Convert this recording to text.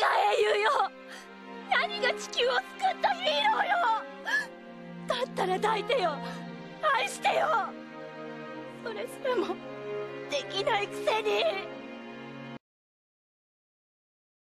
が英雄よ。何が地球を救ったヒーローよ。だったら抱いてよ。愛してよ。それすらもできないくせに。